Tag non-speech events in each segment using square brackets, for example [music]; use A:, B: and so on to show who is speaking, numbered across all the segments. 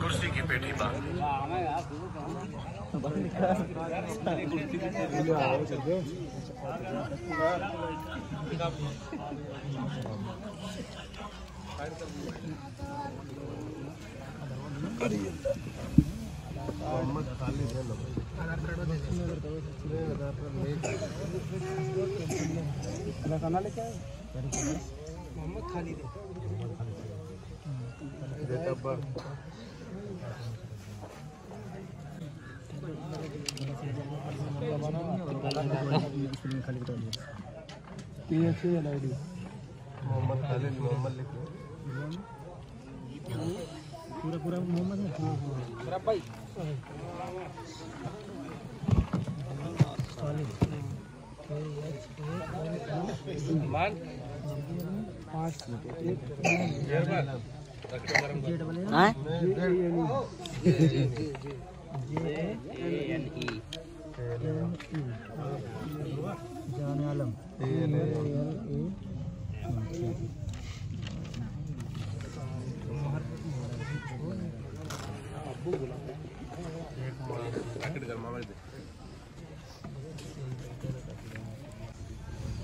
A: कुर्सी की पेटी बाँध मोहम्मद खालिद मोहम्मद खालिद मोहम्मद लिखो
B: पूरा पूरा मोहम्मद है? जान आलम
A: पैकेट कर मामा दे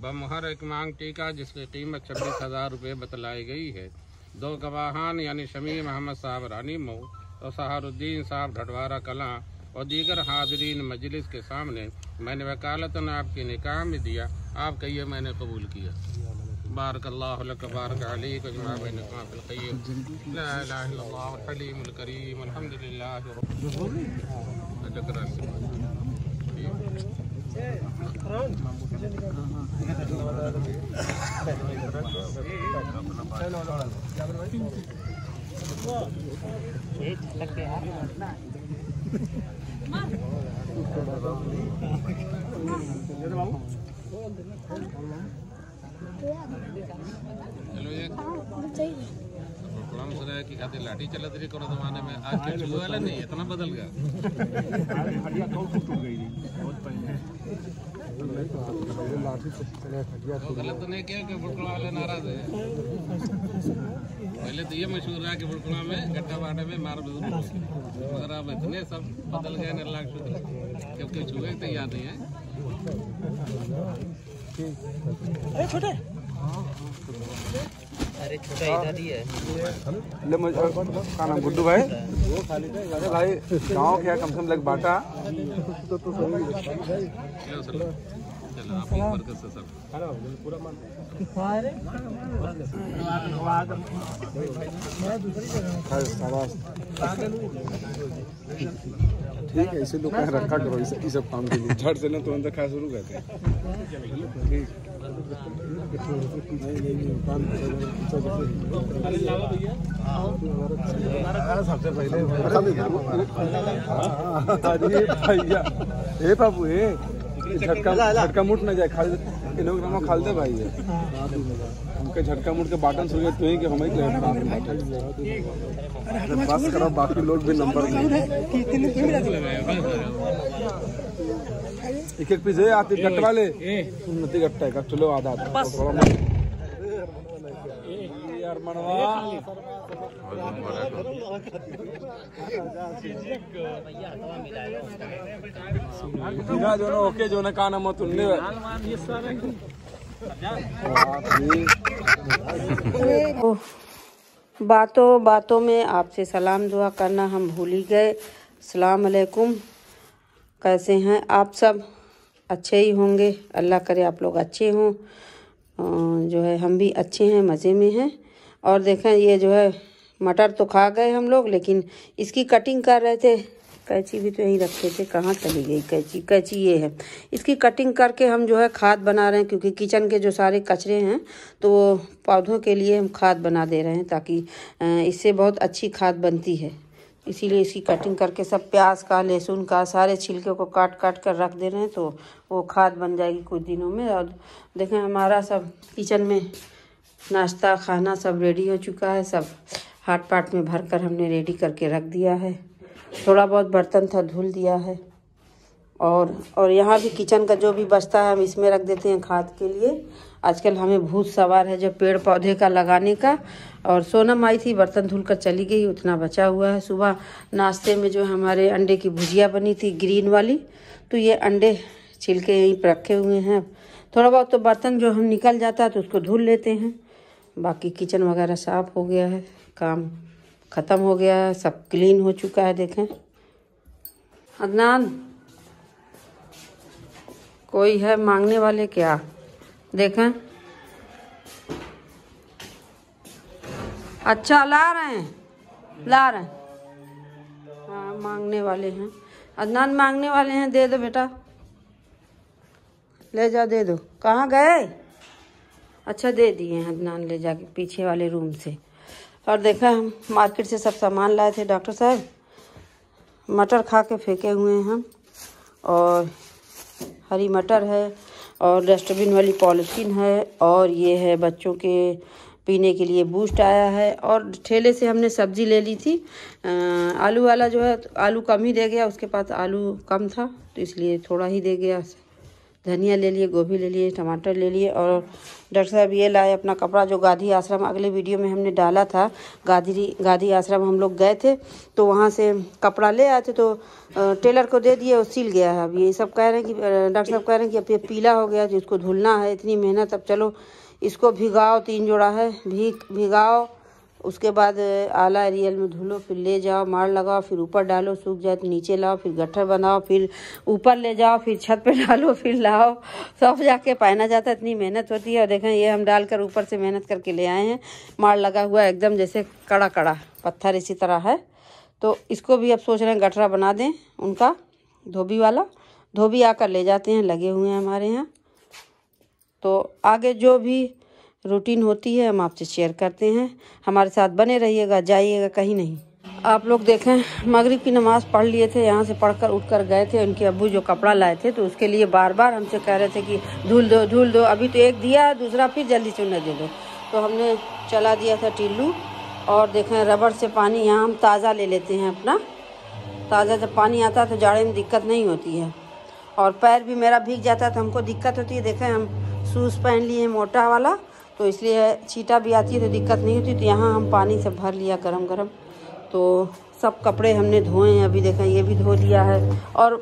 C: बमहर एक मांग टीका जिसकी कीमत छब्बीस हज़ार रुपये बतलाई गई है। दो गवाहान यानी शमी मोहम्मद साहब रानी मऊ और सहारुद्दीन साहब ढडवारा कलां और दीगर हाजरीन मजलिस के सामने मैंने वकालतन आपकी निकाह में दिया। आप कहिए मैंने कबूल किया। बारक बारक अलैक वजमा ये बाबू ओ अंदर ना कौन कौन कि खाते लाठी चलत रही कोनो जमाने में। आज के चूहे वाला नहीं, इतना बदल गया। वो गलत तो नहीं किया कि बुड़कुड़ा वाले नाराज़ है। पहले तो ये मशहूर रहा कि बुड़कुड़ा में, गड्ढा बाटे में मार बदल मगर अब इतने सब बदल गए निर्लाक शुक्र क्योंकि चूहे तैयार नहीं है।
D: ले मुझे का नाम गुड्डू भाई? अरे भाई गाँव क्या कम से कम लग बाटा।
C: चलो चलो चलो
D: ठीक है। इसे लोग रखा करो इसे इस काम के लिए झट से ना तुरंत खा शुरू करते हैं सबसे पहले झटका झटका मुट ना जाए खाल इन लोग खाल दे भाई ये हमके झटका मुड़ के बाटन सुन गए तो ही कि हम ही। के बस करो बाकी लोग भी नंबर एक एक पीस है आती गट्ट वाले उन्नति गट्टा है चलो आधा यार मनवा। जो ना ओके जो ना काना मत उन्ने
E: बातों बातों में आपसे सलाम दुआ करना हम भूल ही गए। सलाम अलैकुम। कैसे हैं आप सब? अच्छे ही होंगे। अल्लाह करे आप लोग अच्छे हों। जो है हम भी अच्छे हैं, मज़े में हैं। और देखें, ये जो है मटर तो खा गए हम लोग, लेकिन इसकी कटिंग कर रहे थे। कैंची भी तो यहीं रखे थे, कहाँ चली गई कैंची? कैंची ये है। इसकी कटिंग करके हम जो है खाद बना रहे हैं, क्योंकि किचन के जो सारे कचरे हैं तो पौधों के लिए हम खाद बना दे रहे हैं ताकि इससे बहुत अच्छी खाद बनती है। इसीलिए इसकी कटिंग करके सब प्याज का, लहसुन का, सारे छिलके को काट काट कर रख दे रहे हैं तो वो खाद बन जाएगी कुछ दिनों में। और देखें, हमारा सब किचन में नाश्ता, खाना सब रेडी हो चुका है, सब हाट पाट में भर कर हमने रेडी करके रख दिया है। थोड़ा बहुत बर्तन था, धुल दिया है। और और यहाँ भी किचन का जो भी बचता है, हम इसमें रख देते हैं खाद के लिए। आजकल हमें भूत सवार है जो पेड़ पौधे का लगाने का। और सोनम आई थी, बर्तन धुल कर चली गई, उतना बचा हुआ है। सुबह नाश्ते में जो हमारे अंडे की भुजिया बनी थी, ग्रीन वाली तो ये अंडे छिलके यहीं पर रखे हुए हैं। थोड़ा बहुत तो बर्तन जो हम निकल जाता है तो उसको धुल लेते हैं। बाकी किचन वगैरह साफ़ हो गया है, काम ख़त्म हो गया है, सब क्लीन हो चुका है, देखें। अदनान, कोई है मांगने वाले क्या? देखें। अच्छा ला रहे हैं, ला रहे हैं। हाँ मांगने वाले हैं। अदनान, मांगने वाले हैं, दे दो बेटा। ले जा, दे दो। कहाँ गए? अच्छा दे दिए हैं अदनान, ले जाके पीछे वाले रूम से। और देखा हम मार्केट से सब सामान लाए थे डॉक्टर साहब। मटर खा के फेंके हुए हैं हम। और हरी मटर है, और डस्टबिन वाली पॉलिथीन है, और ये है बच्चों के पीने के लिए बूस्ट आया है। और ठेले से हमने सब्ज़ी ले ली थी। आलू वाला जो है, आलू कम ही दे गया, उसके पास आलू कम था तो इसलिए थोड़ा ही दे गया। धनिया ले लिए, गोभी ले लिए, टमाटर ले लिए और डॉक्टर साहब ये लाए अपना कपड़ा जो गांधी आश्रम अगले वीडियो में हमने डाला था। गांधी गांधी आश्रम हम लोग गए थे तो वहाँ से कपड़ा ले आए थे तो टेलर को दे दिए और सिल गया है। अब ये सब कह रहे हैं कि डॉक्टर साहब कह रहे हैं कि अब ये पीला हो गया तो इसको धुलना है, इतनी मेहनत, अब चलो, इसको भिगाओ, तीन जोड़ा है, भीग, भिगाओ। उसके बाद आला रियल में धुलो, फिर ले जाओ, मार लगाओ, फिर ऊपर डालो, सूख जाए तो नीचे लाओ, फिर गट्ठर बनाओ, फिर ऊपर ले जाओ, फिर छत पे [laughs] डालो, फिर लाओ। सब जाके पहना जाता है, इतनी मेहनत होती है। और देखें, ये हम डालकर ऊपर से मेहनत करके ले आए हैं। मार लगा हुआ एकदम जैसे कड़ा कड़ा पत्थर इसी तरह है। तो इसको भी अब सोच रहे हैं गठरा बना दें उनका, धोबी वाला। धोबी आकर ले जाते हैं, लगे हुए हैं हमारे यहाँ। तो आगे जो भी रूटीन होती है, हम आपसे शेयर करते हैं। हमारे साथ बने रहिएगा, जाइएगा कहीं नहीं। आप लोग देखें, मगरिब की नमाज़ पढ़ लिए थे, यहाँ से पढ़कर उठकर गए थे, उनके अबू जो कपड़ा लाए थे तो उसके लिए बार बार हमसे कह रहे थे कि, धुल दो धुल दो, अभी तो एक दिया दूसरा फिर जल्दी उन्हें दे दो। तो हमने चला दिया था टिल्लू, और देखें रबड़ से पानी यहाँ हम ताज़ा ले लेते हैं अपना। ताज़ा जब पानी आता है तो जाड़े में दिक्कत नहीं होती है। और पैर भी मेरा भीग जाता है तो हमको दिक्कत होती है। देखें, हम शूज़ पहन लिए, मोटा वाला तो इसलिए छीटा भी आती है तो दिक्कत नहीं होती। तो यहाँ हम पानी से भर लिया गरम गरम तो सब कपड़े हमने धोए हैं, अभी देखें ये भी धो लिया है। और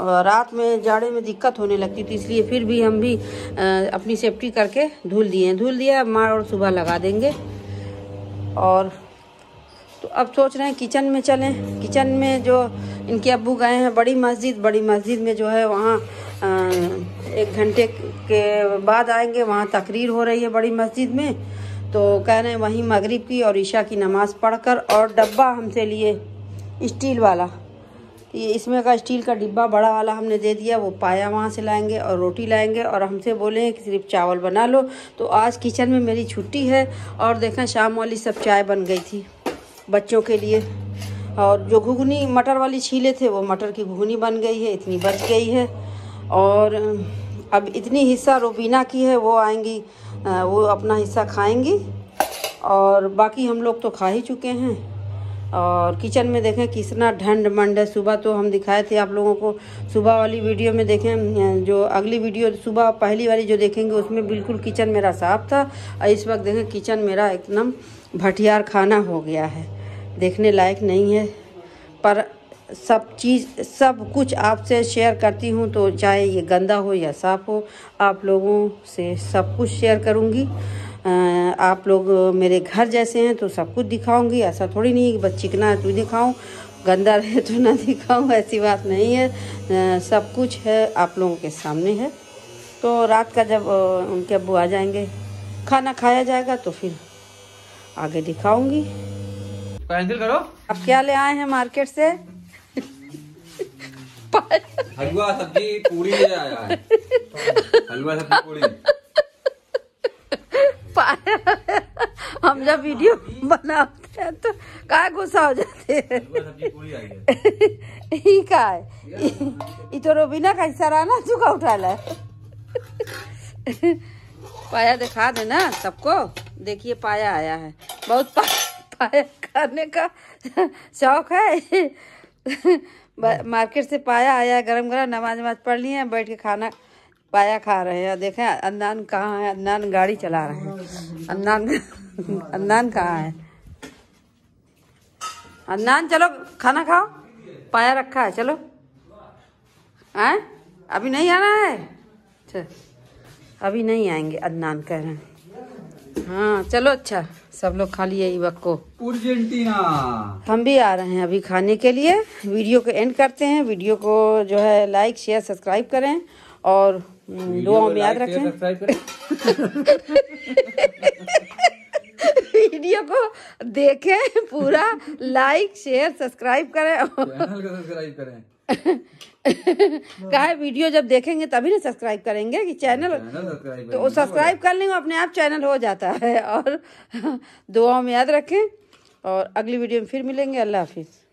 E: रात में जाड़े में दिक्कत होने लगती थी, इसलिए फिर भी हम भी अपनी सेफ्टी करके धुल दिए हैं। धुल दिया अब माँ और सुबह लगा देंगे। और तो अब सोच रहे हैं किचन में चलें। किचन में जो इनके अब्बू गए हैं, बड़ी मस्जिद बड़ी मस्जिद में जो है वहाँ एक घंटे के बाद आएँगे, वहाँ तकरीर हो रही है बड़ी मस्जिद में। तो कह रहे हैं, वहीं मगरिब की और ईशा की नमाज़ पढ़कर और डब्बा हमसे लिए, स्टील वाला। ये इसमें का स्टील का डिब्बा बड़ा वाला हमने दे दिया, वो पाया वहाँ से लाएँगे और रोटी लाएँगे और हमसे बोले कि सिर्फ़ चावल बना लो। तो आज किचन में मेरी छुट्टी है और देखें शाम वाली सब चाय बन गई थी बच्चों के लिए। और जो घुगनी मटर वाली छीले थे, वो मटर की घुगनी बन गई है, इतनी बच गई है। और अब इतनी हिस्सा रोबीना की है, वो आएँगी वो अपना हिस्सा खाएँगी। और बाकी हम लोग तो खा ही चुके हैं। और किचन में देखें कितना ठंड मंड है। सुबह तो हम दिखाए थे आप लोगों को। सुबह वाली वीडियो में देखें जो अगली वीडियो, सुबह पहली वाली जो देखेंगे, उसमें बिल्कुल किचन मेरा साफ़ था। और इस वक्त देखें किचन मेरा एकदम भटियार खाना हो गया है। देखने लायक नहीं है। पर सब चीज़ सब कुछ आपसे शेयर करती हूँ तो चाहे ये गंदा हो या साफ़ हो आप लोगों से सब कुछ शेयर करूँगी। आप लोग मेरे घर जैसे हैं तो सब कुछ दिखाऊँगी। ऐसा थोड़ी नहीं कि बस चिकना है तो दिखाऊँ गंदा रहे तो ना दिखाऊँ ऐसी बात नहीं है। सब कुछ है आप लोगों के सामने है। तो रात का जब उनके अबू आ जाएँगे खाना खाया जाएगा तो फिर आगे दिखाऊँगी।
B: कैंसिल करो।
E: आप क्या ले आए हैं मार्केट से?
F: हलवा सब्ज़ी पूरी ले आया है। हलवा सब्ज़ी पूरी
E: हम जब वीडियो बनाते हैं तो का गुस्सा हो जाते हैं?
F: हलवा सब्ज़ी पूरी आई है।
E: ही का है? तो रोबिना का ना चुका उठा ला पाया दिखा देना सबको। देखिए पाया आया है। बहुत पा, पाया करने का शौक है। मार्केट से पाया, आया, गरम गरम नमाज़ नमाज़ पढ़ लिए हैं बैठ के खाना पाया खा रहे हैं। देखें, अदनान कहाँ है? अदनान गाड़ी चला रहे हैं। अदनान [laughs] अदनान कहाँ है? अदनान, चलो, खाना खाओ। पाया रखा है, चलो। आए अभी नहीं आना है? अभी नहीं आएँगे, अदनान कह रहे हैं। हाँ चलो अच्छा। सब लोग खा लिए वक्त को।
F: अर्जेंटीना
E: हम भी आ रहे हैं अभी खाने के लिए। वीडियो को एंड करते हैं। वीडियो को जो है लाइक शेयर सब्सक्राइब करें और दुआओं में याद रखें। वीडियो को देखें पूरा। लाइक शेयर सब्सक्राइब करें और
F: सब्सक्राइब करें। [laughs] [laughs]
E: का है वीडियो जब देखेंगे तभी ना सब्सक्राइब करेंगे कि चैनल
F: चैनल
E: तो वो सब्सक्राइब कर लेंगे अपने आप चैनल हो जाता है। और [laughs] दुआओं में याद रखें और अगली वीडियो में फिर मिलेंगे। अल्लाह हाफिज़।